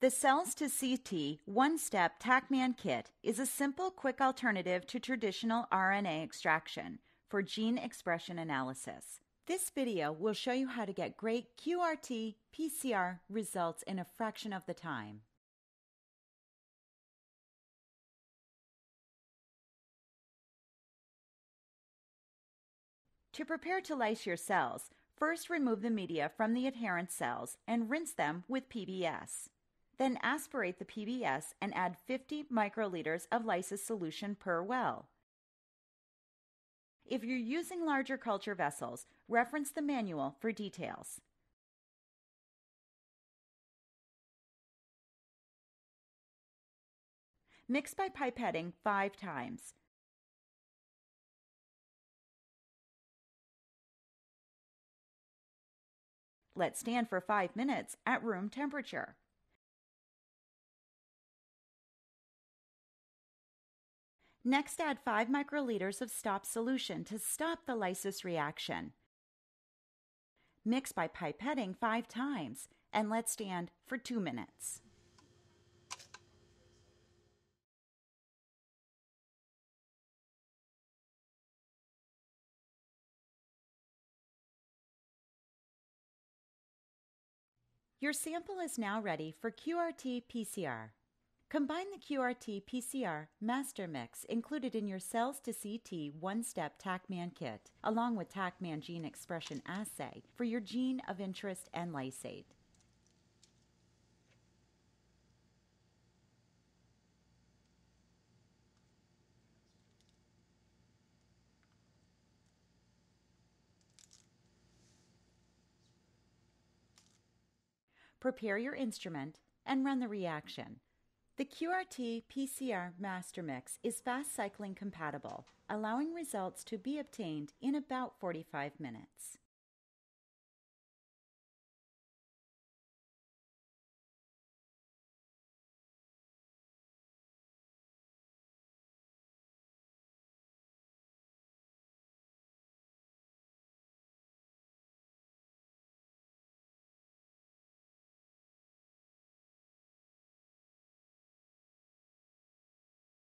The Cells to CT One Step TaqMan Kit is a simple, quick alternative to traditional RNA extraction for gene expression analysis. This video will show you how to get great QRT PCR results in a fraction of the time. To prepare to lyse your cells, first remove the media from the adherent cells and rinse them with PBS. Then aspirate the PBS and add 50 microliters of lysis solution per well. If you're using larger culture vessels, reference the manual for details. Mix by pipetting five times. Let stand for five minutes at room temperature. Next, add 5 microliters of stop solution to stop the lysis reaction. Mix by pipetting 5 times and let stand for 2 minutes. Your sample is now ready for QRT PCR. Combine the QRT PCR master mix included in your Cells to CT one step TaqMan kit, along with TaqMan gene expression assay for your gene of interest and lysate. Prepare your instrument and run the reaction. The QRT PCR Master Mix is fast cycling compatible, allowing results to be obtained in about 45 minutes.